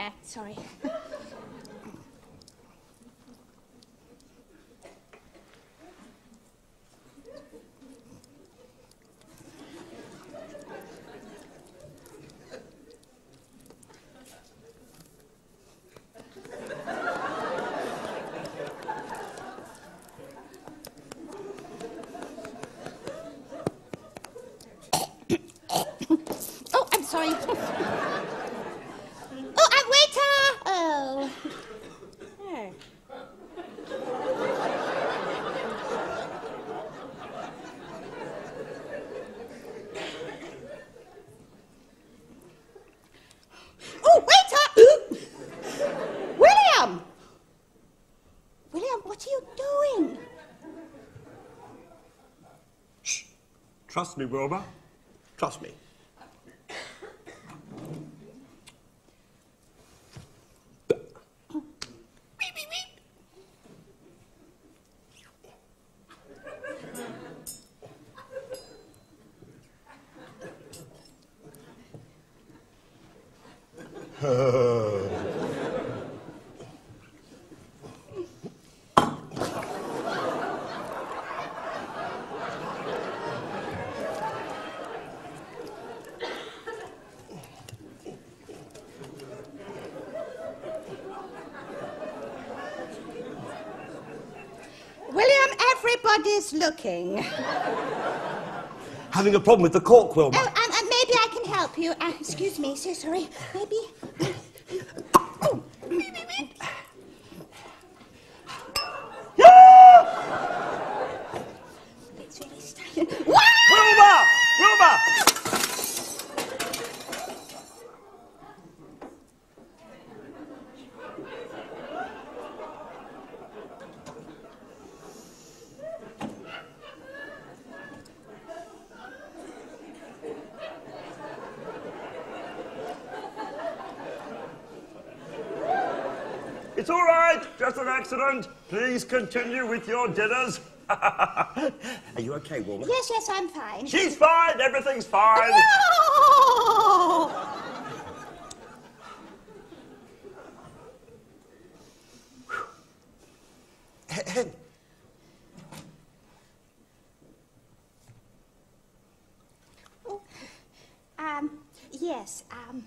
Uh, sorry. oh, I'm sorry. oh, uh, waiter! Oh. Hey. Oh, waiter! William! William, what are you doing? Trust me, Wilma. Trust me. everybody's looking. Having a problem with the cork, Wilma. Oh, um, uh, maybe I can help you. Uh, excuse me, so sorry. Maybe. Oh, beep, beep. It's really stunning. Wow! Wilma! Wilma! It's all right, just an accident. Please continue with your dinners. Are you okay, Wilma? Yes, yes, I'm fine. She's fine, everything's fine. No! Oh, um, yes, um,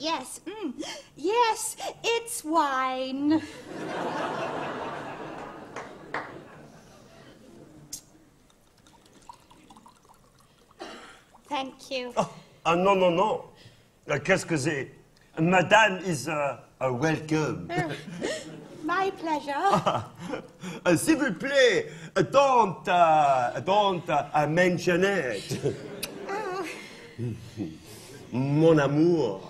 yes, mm, yes, it's wine. Thank you. Oh, ah, non, non, non. Euh, Qu'est-ce que c'est? Madame is uh, uh, welcome. My pleasure. Uh, S'il vous plaît, don't, uh, don't uh, mention it. Oh. Mon amour.